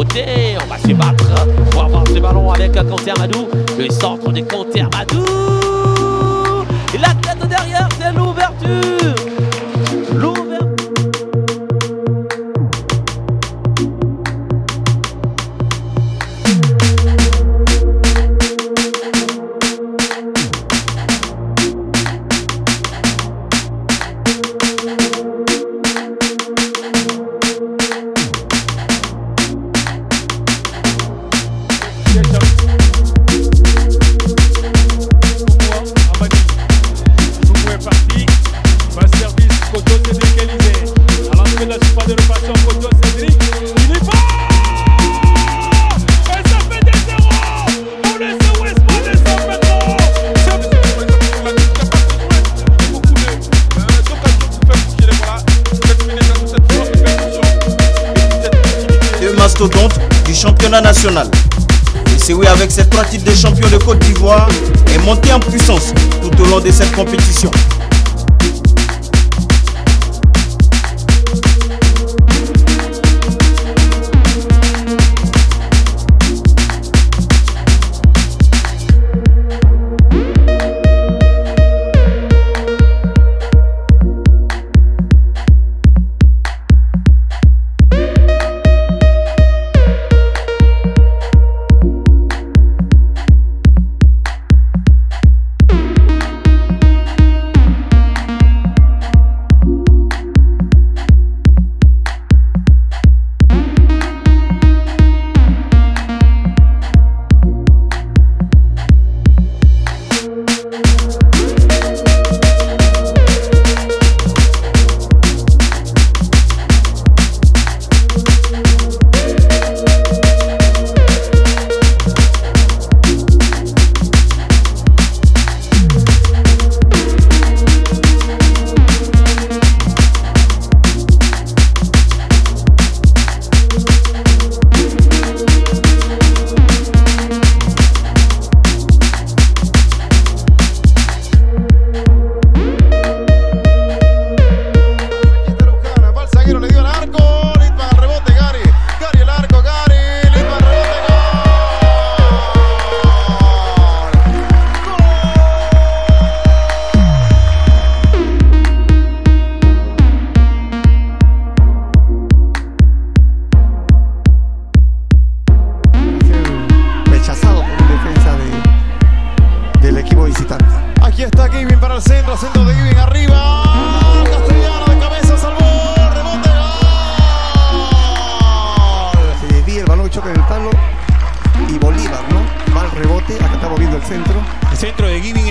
On va se battre pour avoir ce ballon avec Kanté Amadou. Le centre de Kanté Amadou. Seoui avec ses trois titres de champion de Côte d'Ivoire est monté en puissance tout au long de cette compétition.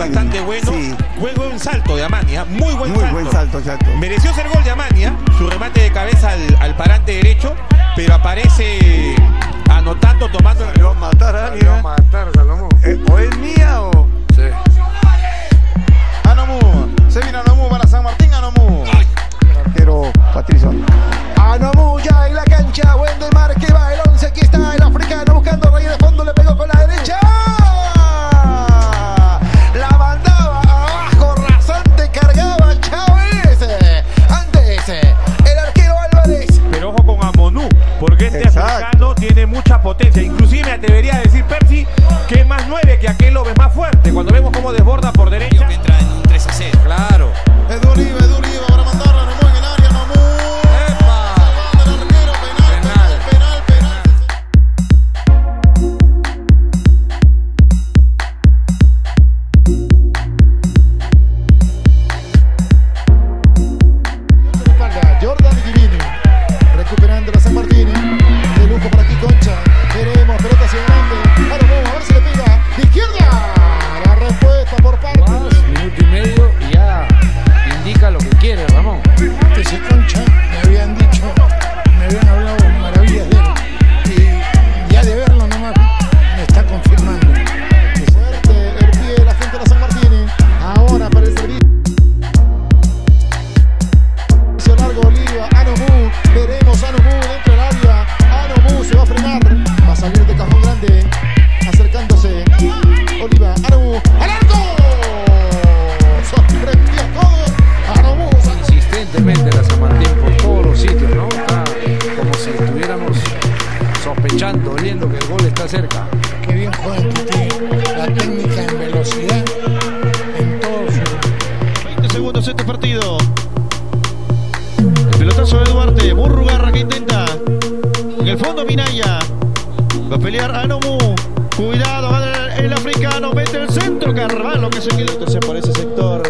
bastante bueno. Sí. Buen, salto de Amania, muy buen salto. Buen salto, exacto. Mereció ser gol de Amania, su remate de cabeza al, al parante derecho, pero aparece anotando, tomando. Salió a matar a alguien. a eh? matar, Salomón. Eh, ¿O es mía o.? Sí. Ah, Anomu, se vino Anomu. Fernando Minaya. Va a pelear Anomu. Cuidado, el, africano. Mete el centro Carvalho que se quedó entonces por ese sector.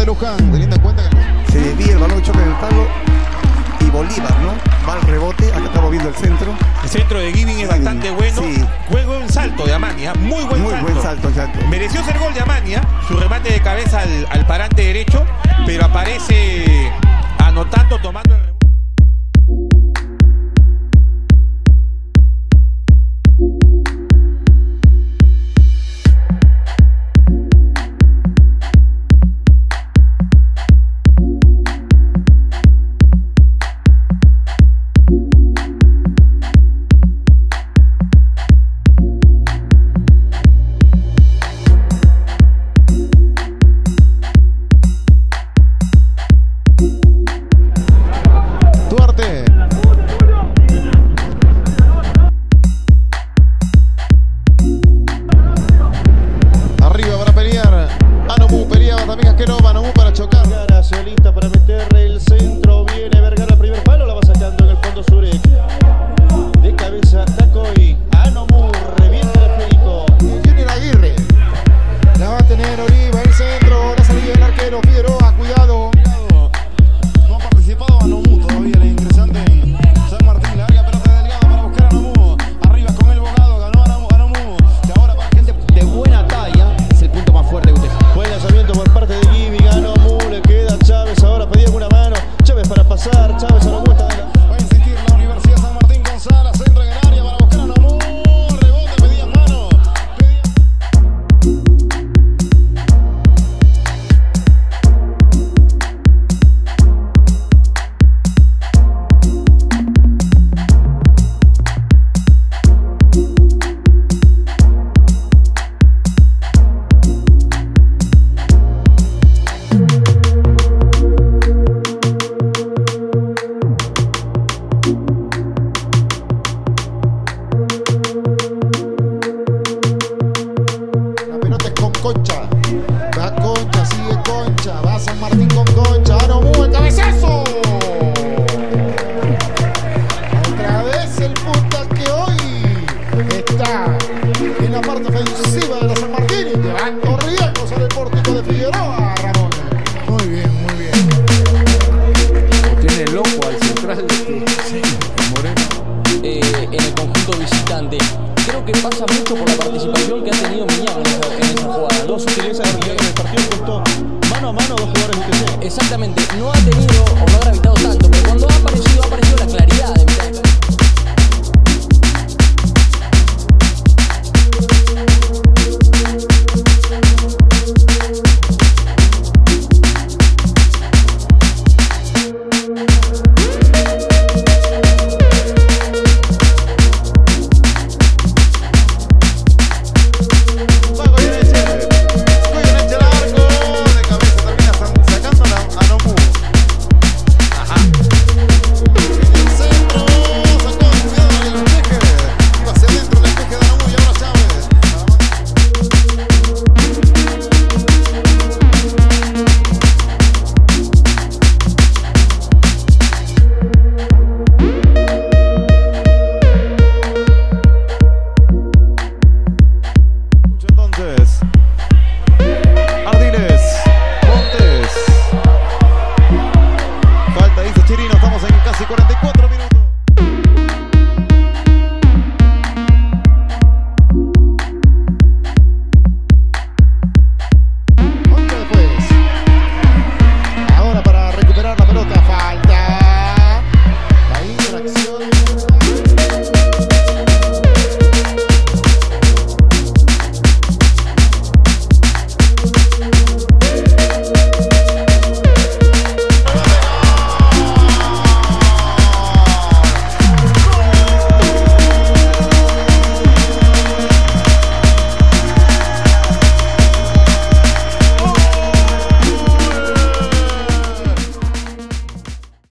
de Luján, teniendo en cuenta que... Se desvía el balón de choque en el palo y Bolívar, ¿no? Va al rebote, acá estamos viendo el centro. El centro de Giving es bastante bueno. Sí. Buen, buen salto de Amania, muy buen muy salto. Buen salto, exacto. Mereció ser gol de Amania, su remate de cabeza al, al parante derecho, pero aparece anotando, tomando el... Martín Concón, Charo Bú, el cabezazo. Otra vez el punta que hoy está en la parte ofensiva de la San Martín, llevando riesgos al pórtico de Figueroa, Ramón. Muy bien, muy bien. Tiene el ojo al central este sí, Moreno. Eh, en el conjunto visitante. Creo que pasa mucho por la participación que ha tenido Miñán en esa jugada. Dos utiliza en el partido. Exactamente, no ha tenido o no ha gravitado tanto, pero cuando ha aparecido, ha aparecido la claridad de.